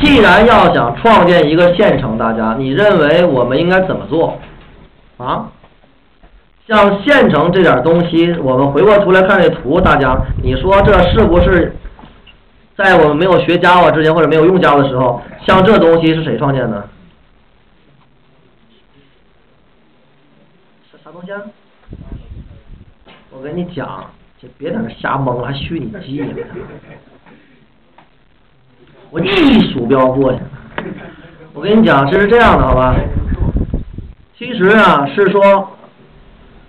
既然要想创建一个线程，大家，你认为我们应该怎么做？啊？像线程这点东西，我们回过头来看这图，大家，你说这是不是在我们没有学 Java 之前，或者没有用 Java 的时候，像这东西是谁创建的？啥啥东西啊？我跟你讲，就别在那瞎蒙了，还虚拟机呢。我一鼠标过去，我跟你讲，这是这样的，好吧？其实啊，是说。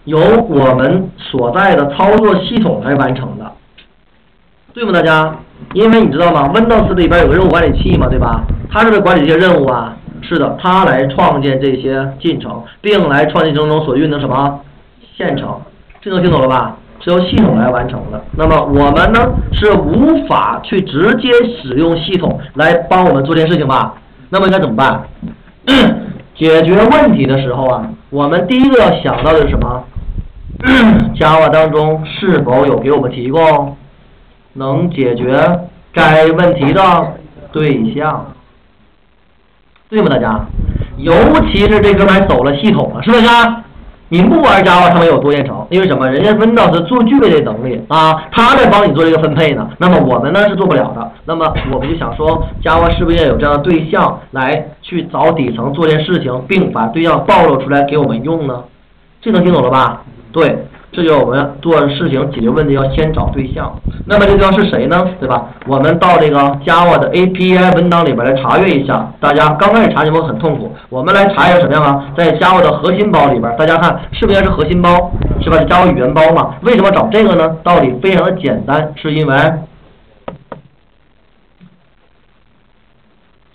由我们所在的操作系统来完成的，对吗？大家，因为你知道吗？Windows 里边有个任务管理器嘛，对吧？它是不是管理这些任务啊？是的，它来创建这些进程，并来创建中中所运的什么线程，这能听懂了吧？是由系统来完成的。那么我们呢，是无法去直接使用系统来帮我们做这件事情吧？那么应该怎么办？解决问题的时候啊，我们第一个要想到的是什么？Java 当中是否有给我们提供能解决该问题的对象？对吗，大家？尤其是这哥们走了系统了，是不是？你不玩 Java 上面有多线程，因为什么？人家 Windows 做具备这能力啊，他在帮你做这个分配呢。那么我们呢是做不了的。那么我们就想说，Java 是不是要有这样的对象来去找底层做件事情，并把对象暴露出来给我们用呢？这能听懂了吧？对，这就我们做事情解决问题要先找对象。那么这对象是谁呢？对吧？我们到这个 Java 的 API 文档里边来查阅一下。大家刚开始查有没有很痛苦？我们来查一下什么样啊？在 Java 的核心包里边，大家看是不是是核心包？是吧？Java 语言包嘛？为什么找这个呢？道理非常的简单，是因为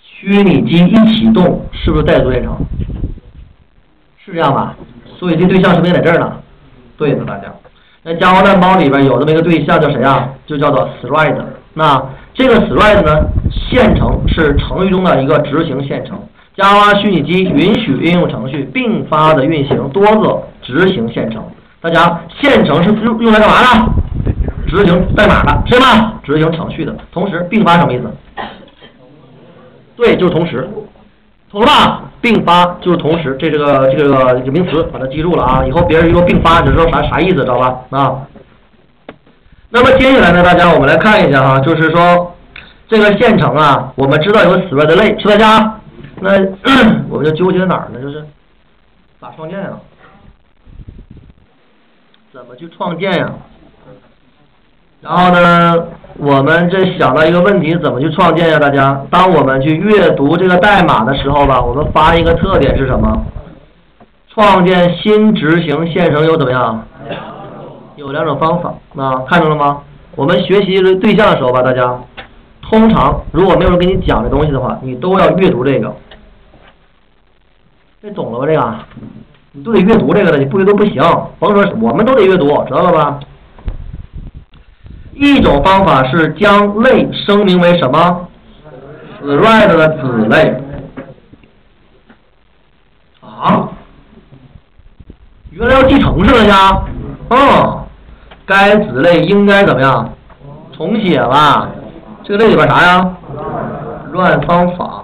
虚拟机一启动，是不是带作业程？是这样吧？所以这对象是不是在这儿呢？对的，大家。那 Java 蛋包里边有这么一个对象叫谁啊？就叫做 Thread。那这个 Thread 呢，线程是程序中的一个执行线程。Java 虚拟机允许应用程序并发的运行多个执行线程。大家，线程是用用来干嘛的？执行代码的，是吗？执行程序的。同时，并发什么意思？对，就是同时。懂了吧？并发就是同时，这这个这个这个名词，把它记住了啊！以后别人一说并发，就知道啥啥意思，知道吧？啊。那么接下来呢，大家我们来看一下哈，就是说这个线程啊，我们知道有个 thread 类，是大家？那 我们就纠结在哪儿呢？就是咋创建呀？怎么去创建呀？然后呢，我们这想到一个问题，怎么去创建呀？大家，当我们去阅读这个代码的时候吧，我们发一个特点是什么？创建新执行线程有怎么样？有两种方法，啊，看着了吗？我们学习的对象的时候吧，大家，通常如果没有人给你讲这东西的话，你都要阅读这个。这懂了吧？这个，你都得阅读这个的，你不阅读不行。甭说我们都得阅读，知道了吧？一种方法是将类声明为什么？thread 的子类啊？原来要继承是吧？家，嗯，该子类应该怎么样？重写吧。这个类里边啥呀？乱方法。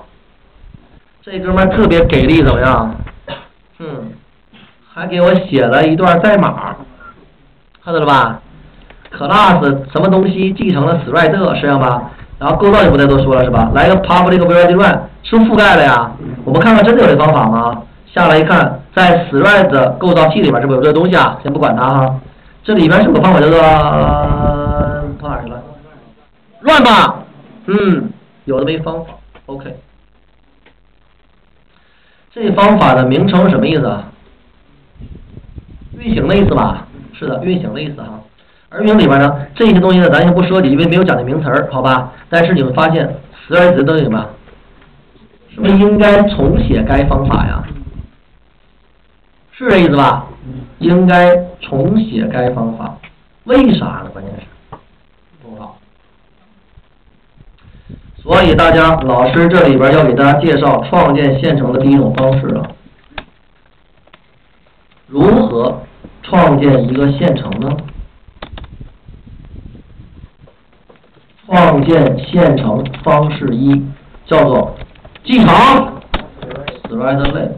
这哥们特别给力，怎么样？嗯，还给我写了一段代码，看到了吧？class 什么东西继承了 thread 是这样吧？然后构造就不再多说了是吧？来个 public void run 是不覆盖了呀？我们看看真的有这方法吗？下来一看，在 thread 构造器里边是不是有这东西啊？先不管它哈，这里边是有个方法叫做跑哪去了？乱吧？嗯，有这么一方法。OK，这方法的名称什么意思啊？运行的意思吧？是的，运行的意思哈。而运行里边呢，这些东西呢，咱先不说，因为没有讲这名词儿，好吧？但是你会发现，十二字都什么？是不是应该重写该方法呀？是这意思吧？应该重写该方法，为啥呢？关键是，不好。所以大家，老师这里边要给大家介绍创建线程的第一种方式了。如何创建一个线程呢？创建线程方式一，叫做继承 thread 类。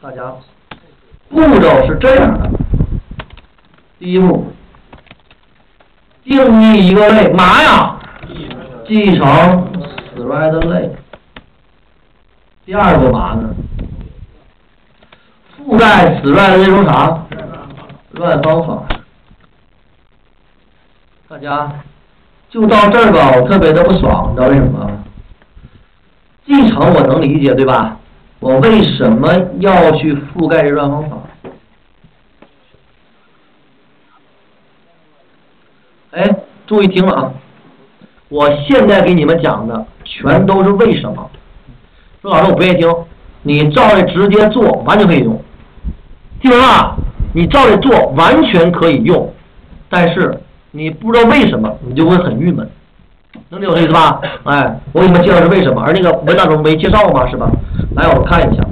大家步骤是这样的：第一步，定义一个类，嘛呀？继承 thread 类。第二个嘛呢？覆盖 thread 这种啥？乱方法。大家就到这儿吧，我特别的不爽，你知道为什么？继承我能理解，对吧？我为什么要去覆盖这乱方法？哎，注意听了啊！我现在给你们讲的全都是为什么。说老师我不愿意听，你照着直接做，完全可以用。听明白了？你照着做，完全可以用。但是你不知道为什么，你就会很郁闷。能理解我的意思吧？哎，我给你们介绍是为什么，而那个文档中没介绍吗？是吧？来，我看一下。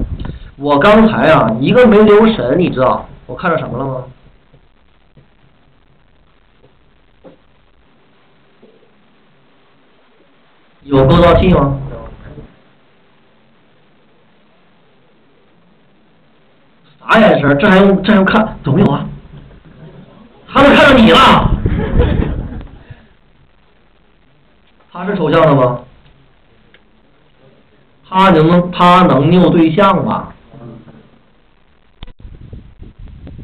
我刚才啊，一个没留神，你知道我看到什么了吗？有构造器吗？啥眼神？这还用这还用看？有没有啊？他都看到你了。他是抽象的吗？他能他能拗对象吗？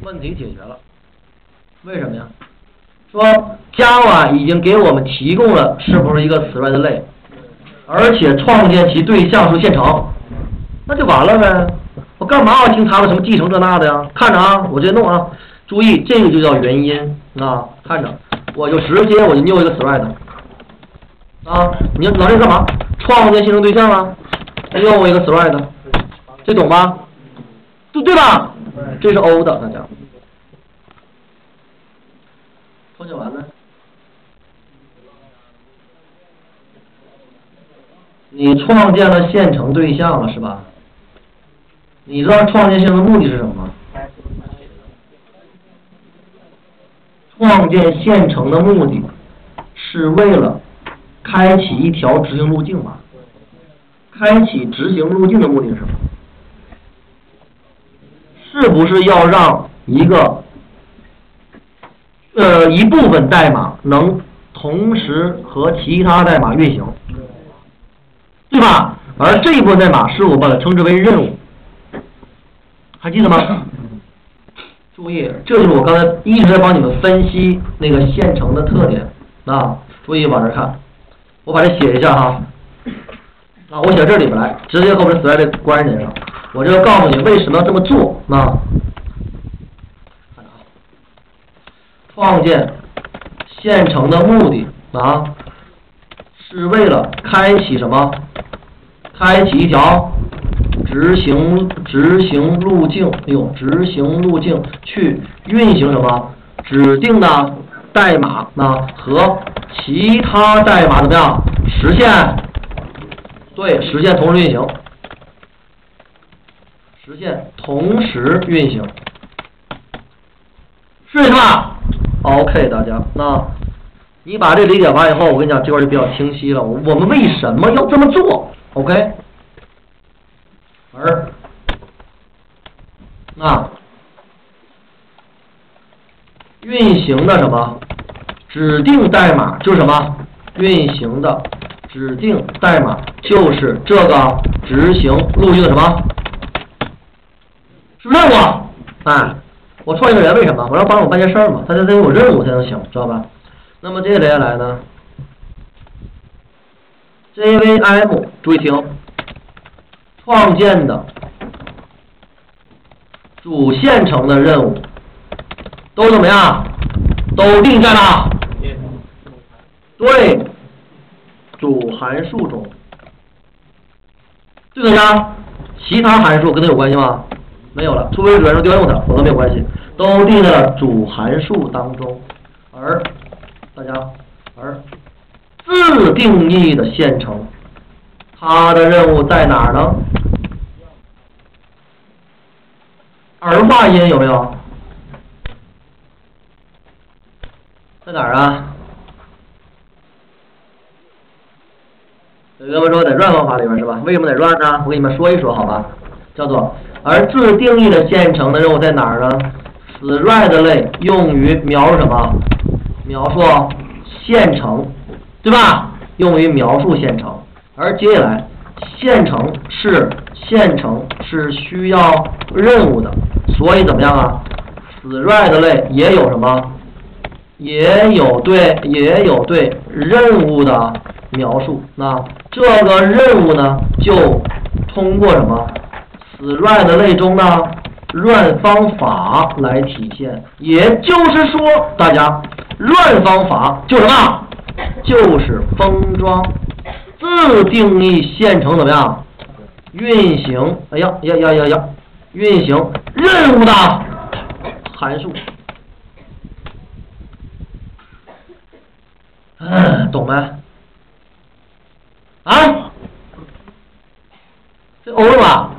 问题解决了。为什么呀？说 Java 已经给我们提供了是不是一个 thread 类，而且创建其对象是现成，那就完了呗。我干嘛要听他的什么继承这那的呀？看着啊，我直接弄啊。注意，这个就叫原因啊。看着，我就直接我就拗一个 thread。啊，你要老师干嘛？创建新生对象啊？又我一个 thread，这懂吗？对对吧？这是 O 的，大家伙。创建完了。你创建了现成对象了是吧？你知道创建现成的目的是什么吗？创建现成的目的是为了。开启一条执行路径嘛？开启执行路径的目的是什么？是不是要让一个呃一部分代码能同时和其他代码运行，对吧？而这一部分代码是我把它称之为任务，还记得吗？注意，这就是我刚才一直在帮你们分析那个线程的特点啊！注意往这看。我把它写一下哈，啊，我写这里边来，直接和我们 thread 关联上。我就要告诉你为什么要这么做啊？创建现成的目的啊，是为了开启什么？开启一条执行执行路径，用执行路径去运行什么指定的代码呢？和其他代码怎么样实现？对，实现同时运行，实现同时运行，是吧？OK，大家，那你把这理解完以后，我跟你讲，这块就比较清晰了。我们为什么要这么做？OK，而那运行的什么？指定代码就是什么？运行的指定代码就是这个执行路径的什么？是任务。哎，我创一个人为什么？我要帮我办件事儿嘛，他得得有任务才能行，知道吧？那么接下来呢？JVM，注意听，创建的主线程的任务都怎么样？都定在哪？对，主函数中，对大家，其他函数跟它有关系吗？没有了，除非主函数调用它，否则没有关系，都定在了主函数当中。而大家，而自定义的线程，它的任务在哪儿呢？儿化音有没有？在哪儿啊？有哥们说在 run 方法里边是吧？为什么在 run 呢？我给你们说一说好吧。叫做而自定义的线程的任务在哪儿呢？thread 类用于描述什么？描述线程，对吧？用于描述线程。而接下来，线程是线程是需要任务的，所以怎么样啊？thread 类也有什么？也有对，也有对任务的描述。那这个任务呢，就通过什么？thread 类中的 run 方法来体现。也就是说，大家 run 方法就什么？就是封装。自定义线程怎么样？运行，哎呀呀呀呀呀！运行任务的函数，嗯，懂没？啊？这欧了吧？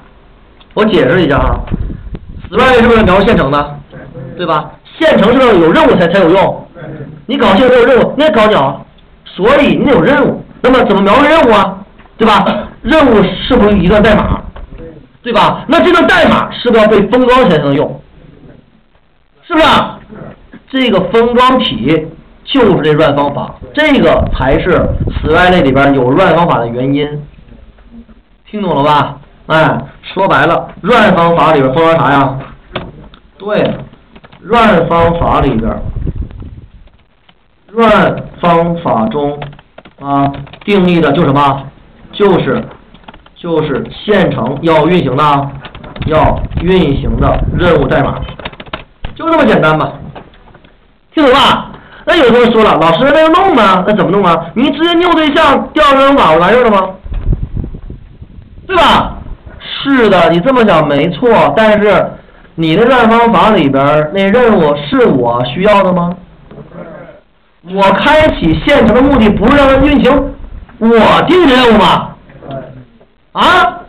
我解释一下啊，thread 是不是描述线程的？对吧？现成是不是有任务才才有用？你搞现成有任务，你也搞鸟，所以你得有任务。那么怎么描述任务啊？对吧？任务是不是一段代码？对吧？那这段代码是不是要被封装起来才能用？是不是？这个封装体就是这 run 方法，这个才是 thread 类里边有 run 方法的原因。听懂了吧？哎，说白了，run 方法里边包含啥呀？对，run 方法里边，run 方法中。啊，定义的就什么？就是就是线程要运行的，要运行的任务代码，就这么简单吧？听懂吧？那有同学说了，老师那个弄呢？那怎么弄啊？你直接拗对象调任务码完事了吗？对吧？是的，你这么想没错，但是你的任方法里边那任务是我需要的吗？我开启线程的目的不是让它运行我定的任务吗？啊？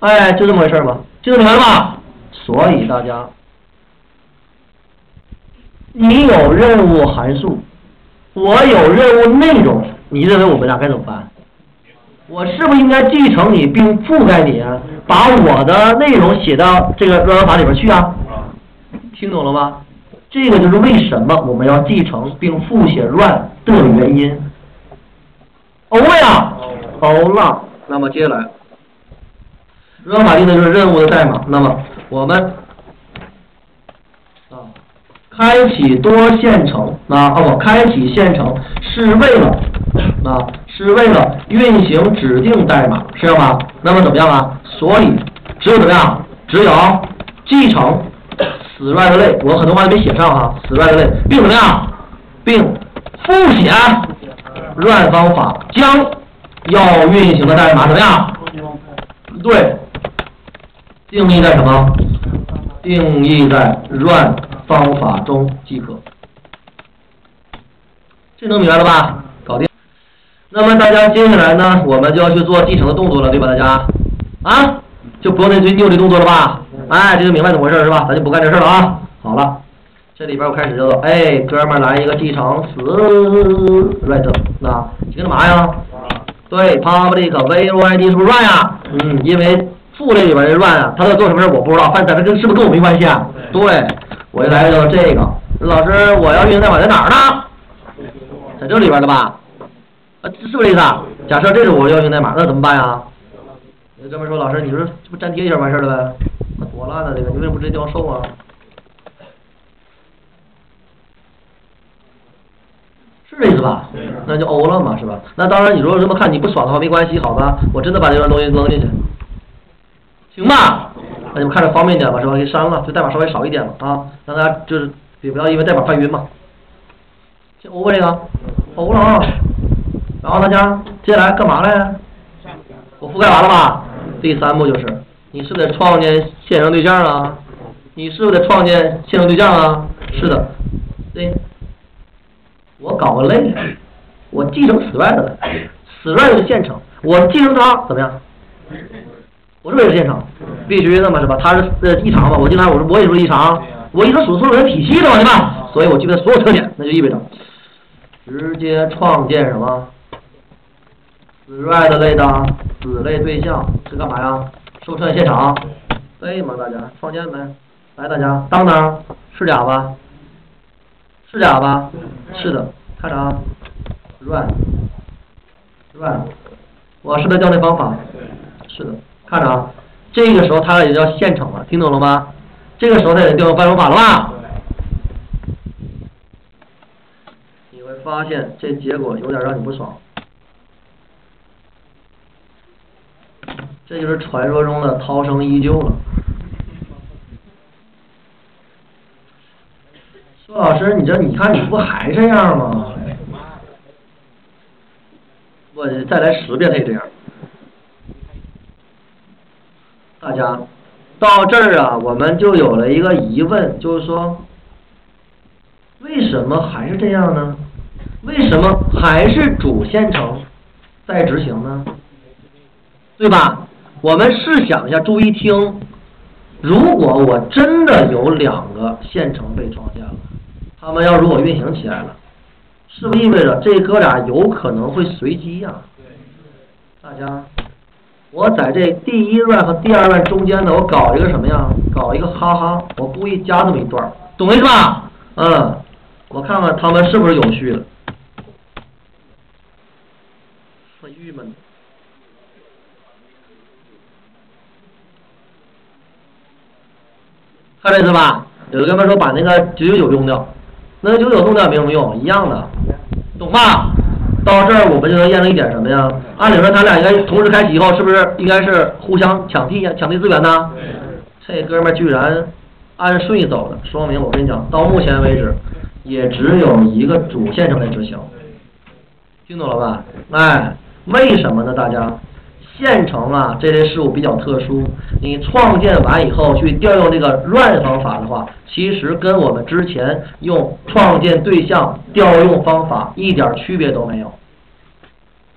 哎，就这么回事吧，就这明白了吧？所以大家，你有任务函数，我有任务内容，你认为我们俩该怎么办？我是不是应该继承你并覆盖你啊，把我的内容写到这个软法里边去啊？听懂了吗？这个就是为什么我们要继承并复写 run 的原因。哦呀，哦了。那么接下来，run 法定的就是任务的代码。那么我们啊，开启多线程啊，哦不，开启线程是为了啊，是为了运行指定代码，是这样吧？那么怎么样啊？所以只有怎么样？只有继承。thread 类，我很多话没写上啊，thread 类，并怎么样，并复写 run 方法将要运行的代码怎么样？对，定义在什么？定义在 run 方法中即可。这能明白了吧？搞定。那么大家接下来呢，我们就要去做继承的动作了，对吧？大家啊，就不用再去拗这动作了吧？哎，这就明白怎么回事是吧？咱就不干这事了啊！好了，这里边我开始叫做，哎，哥们儿来一个继承词，right，那你干嘛呀？对，public void 是不是 run 啊？嗯，因为父类里边的 run 啊，他在做什么事我不知道，反正跟是不是跟我没关系啊？对，我就来个这个，老师，我要运行代码在哪儿呢？在这里边的吧？啊，是不是这意思？啊假设这是我要运行代码，那怎么办呀？那哥们说，老师，你说这不粘贴一下完事儿了呗？那多烂啊！这个，你为什么不直接调受啊？是这意思吧？那就欧了嘛，是吧？那当然，你如果这么看你不爽的话，没关系，好吧？我真的把这段东西扔进去，行吧？那你们看着方便一点吧，是吧？给删了，就代码稍微少一点了啊，让大家就是也不要因为代码犯晕嘛。先欧这个，欧了啊。然后大家接下来干嘛嘞？我覆盖完了吧？第三步就是，你是不是得创建线程对象啊？你是不是得创建线程对象啊？是的，对。我搞个类，我继承 thread 的，thread 是线程，我继承它怎么样？我是不是现场？必须的嘛，是吧？他是呃异常嘛，我经常我说我也说异常，我一直属所有人体系的嘛，对吧？所以我记得所有特点，那就意味着直接创建什么子 red 类的子类对象是干嘛呀？收车现场，对吗？大家创建呗，来大家当当是假吧？是假吧？是的，看着啊，run run，我是不是调那方法？是的，看着啊，这个时候它也叫现成了，听懂了吗？这个时候它也调用办公法了吧？你会发现这结果有点让你不爽。这就是传说中的涛声依旧了。苏老师，你这你看你不还这样吗？我再来十遍他也这样。大家到这儿啊，我们就有了一个疑问，就是说，为什么还是这样呢？为什么还是主线程在执行呢？对吧？我们试想一下，注意听，如果我真的有两个线程被创建了，他们要如果运行起来了，是不是意味着这哥俩有可能会随机呀？大家，我在这第一段和第二段中间呢，我搞一个什么呀？搞一个哈哈，我故意加这么一段，懂我意思吧？嗯，我看看他们是不是有序的。很郁闷。看这是吧？有的哥们说把那个九九九用掉，那九九九用掉没什么用，一样的，懂吧？到这儿我们就能验证一点什么呀？按理说他俩应该同时开启以后，是不是应该是互相抢地呀、抢地资源呢？这哥们儿居然按顺序走的，说明我跟你讲，到目前为止也只有一个主线程在执行，听懂了吧？哎，为什么呢？大家？线程啊，这类事物比较特殊。你创建完以后去调用这个 run 方法的话，其实跟我们之前用创建对象调用方法一点区别都没有，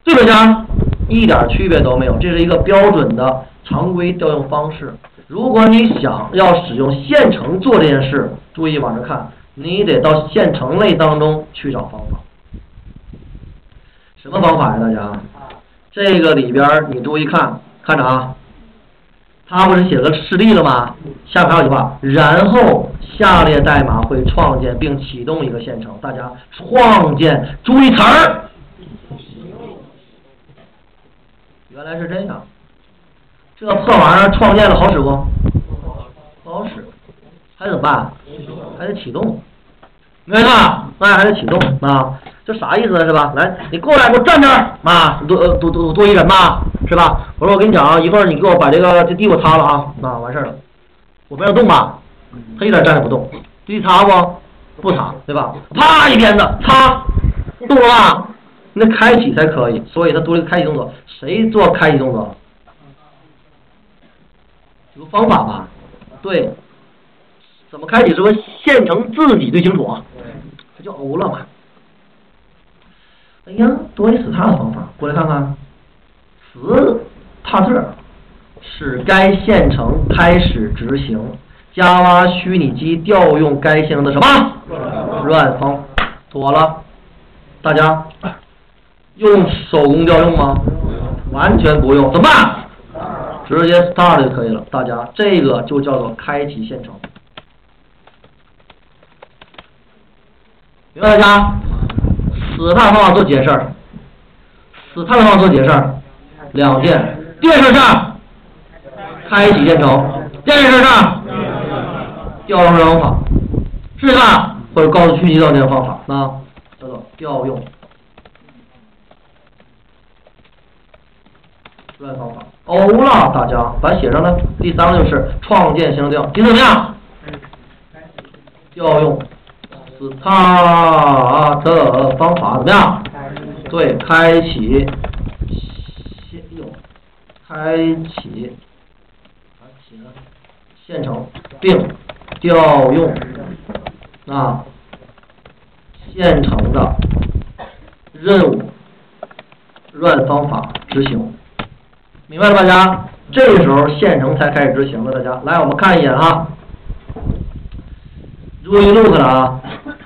对不对啊？一点区别都没有，这是一个标准的常规调用方式。如果你想要使用线程做这件事，注意往这看，你得到线程类当中去找方法。什么方法呀，大家？这个里边你注意看，看着啊，他不是写了示例了吗？下面还有句话，然后下列代码会创建并启动一个线程。大家创建，注意词儿。原来是这样，这破玩意儿创建了好使不？不好使，还怎么办？还得启动，明白吧？那还得启动啊。这啥意思是吧？来，你过来，给我站这儿，妈，多多多多一人吧，是吧？我说我跟你讲啊，一会儿你给我把这个这地给我擦了啊，啊完事儿了，我不要动吧？他一点站着不动，地擦不？不擦，对吧？啪一鞭子，擦，动了吧？那开启才可以，所以它多了一个开启动作。谁做开启动作？有个方法吧？对，怎么开启？是不是县城自己最清楚？这就欧了嘛？哎呀，多一 start 的方法，过来看看，start 使该线程开始执行 Java 虚拟机调用该线程的什么 run 方，妥了，大家用手工调用吗？完全不用，怎么办？直接 start 就可以了，大家这个就叫做开启线程，明白大家？死探方法做解释？死探方法做解释？两件。第二件事是开启线程。第二件事是调用方法，是吧？或者告诉虚拟调用方法啊，叫做调用软方法。欧了，大家把它写上来。第三个就是创建行调，你怎么样？调用。star 的方法怎么样？对，开启，先用，开启，开启呢，现成，并调用啊，现成的任务，run 方法执行，明白了大家？这时候线程才开始执行了，大家来，我们看一眼哈，注意 look 了啊。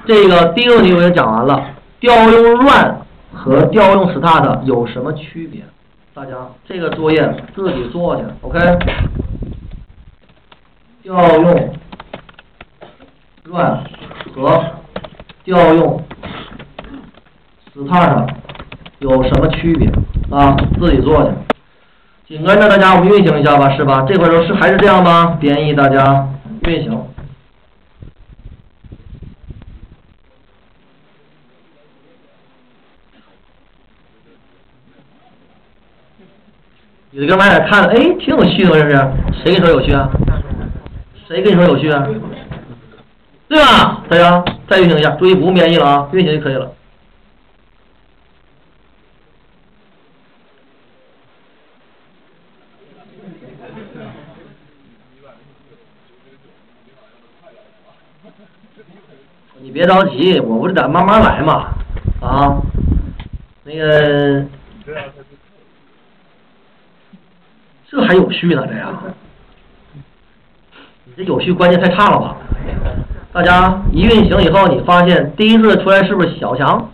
这个第一个问题我已经讲完了，调用 run 和调用 start 有什么区别？大家这个作业自己做去，OK？调用 run 和调用 start 有什么区别啊？自己做去。紧跟着大家我们运行一下吧，是吧？这块儿是还是这样吗？编译大家运行。有的哥们儿也看，哎，挺有趣的，这是谁跟你说有趣啊？谁跟你说有趣啊？对吧？大家再运行一下，注意不用编译了啊，运行就可以了。你别着急，我不是得慢慢来嘛，啊，那个，这还有序呢，这样，你这有序关键太差了吧？大家一运行以后，你发现第一次出来是不是小强？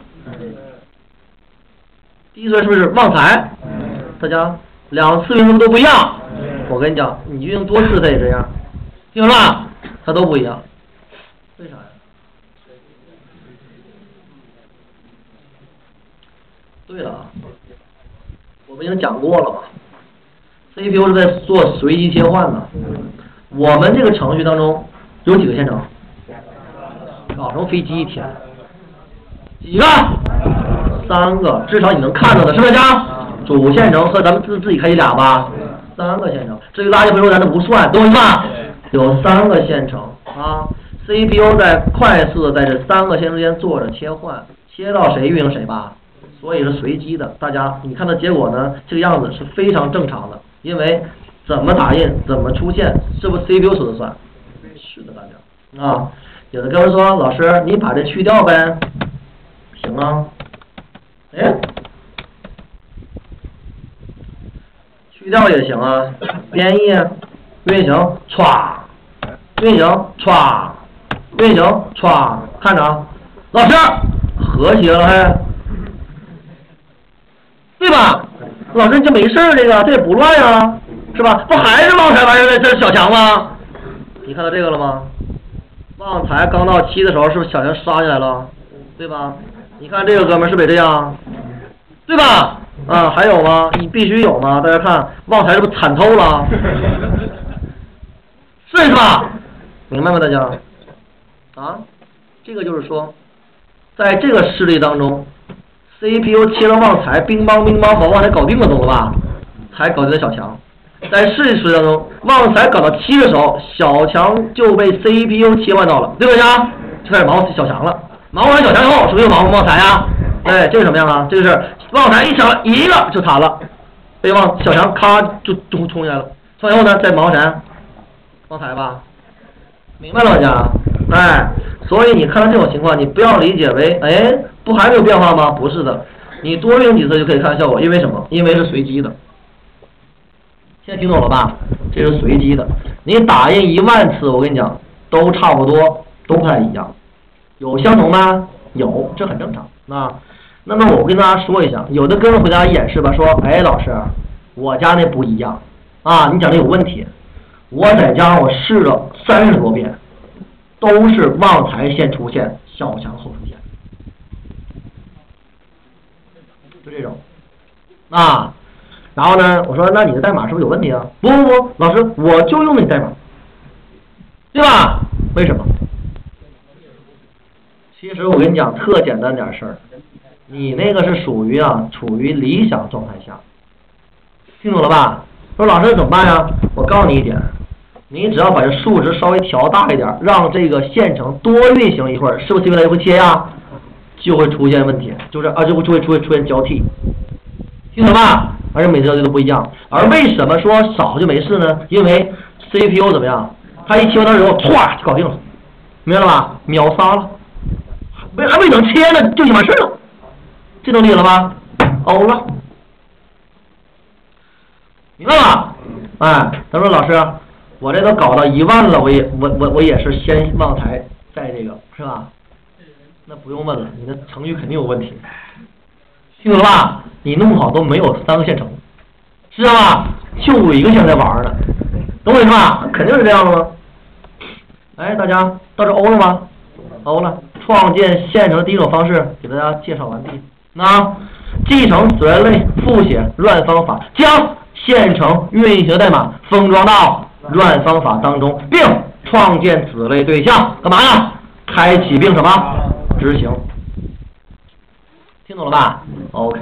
第一次是不是旺财？大家两次运行都不一样。我跟你讲，你运行多次它也这样，听懂了？它都不一样，为啥呀？对了，我们已经讲过了嘛，CPU 是在做随机切换的。我们这个程序当中有几个线程？搞成飞机一天，几个？三个，至少你能看到的是不是？主线程和咱们自自己开机俩吧，三个线程。至于垃圾回收咱都不算，懂我意思吧？有三个线程啊，CPU 在快速的在这三个线之间做着切换，切到谁运行谁吧。所以是随机的，大家你看它结果呢，这个样子是非常正常的，因为怎么打印怎么出现，是不是 CPU 说的算？是的，大家啊。有的哥们说：“老师，你把这去掉呗，行啊。”哎，去掉也行啊。编译，运行，歘，运行，歘，运行，歘，看着啊，老师，和谐了还，对吧？老师这没事，这个这也不乱呀，是吧？不还是旺财玩意儿这是小强吗？你看到这个了吗？旺财刚到七的时候，是不是小强杀进来了？对吧？你看这个哥们是不是这样？对吧？啊，还有吗？你必须有吗？大家看，旺财是不是惨透了？是是吧？明白吗？大家？啊？这个就是说，在这个事例当中，CPU 切了旺财，乒乓乒乓把旺财搞定了，懂了吧？才搞定了小强。在试一试当中，旺财搞到七的时候，小强就被 CPU 切换到了，对不对啊？就开始忙活小强了。忙活完小强以后，是不是又忙活旺财啊？哎，这是什么样啊？这个是旺财一抢一个就惨了，被旺小强咔就冲冲下来了。冲以后呢，再忙活谁？旺财吧？明白了，大家？哎，所以你看到这种情况，你不要理解为哎，不还没有变化吗？不是的，你多用几次就可以看到效果。因为什么？因为是随机的。现在听懂了吧？这是随机的，你打印一万次，我跟你讲，都差不多，都不太一样。有相同吗？有，这很正常。那，那么我跟大家说一下，有的哥们回答演示吧，说，哎，老师，我家那不一样啊，你讲的有问题。我在家我试了三十多遍，都是旺财先出现，小强后出现，就这种，啊。然后呢？我说，那你的代码是不是有问题啊？不不不，老师，我就用你代码，对吧？为什么？其实我跟你讲，特简单点事儿，你那个是属于啊，处于理想状态下，听懂了吧？说老师怎么办呀？我告诉你一点，你只要把这数值稍微调大一点，让这个线程多运行一会儿，是不是越来越会切呀？就会出现问题，就是啊，就会就会出现出现交替，听懂吧？而且每次交替都不一样，而为什么说少就没事呢？因为 CPU 怎么样？它一切换到之后，歘就搞定了，明白了吧？秒杀了，没还没等切呢，就已经完事了，这能理解了吧？欧了，明白吧？哎，他说老师，我这都搞到一万了，我也我我我也是先旺财再这个是吧？那不用问了，你的程序肯定有问题。听懂了吧？你弄不好都没有三个线程，知道吧？就我一个现在玩呢，懂我意思吧？肯定是这样的吗？哎，大家到这欧了吗？欧了。创建现成的第一种方式给大家介绍完毕。那继承子类复写乱方法，将现成运行代码封装到乱方法当中，并创建此类对象，干嘛呀？开启并什么执行？听懂了吧？OK。